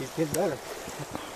he's getting better.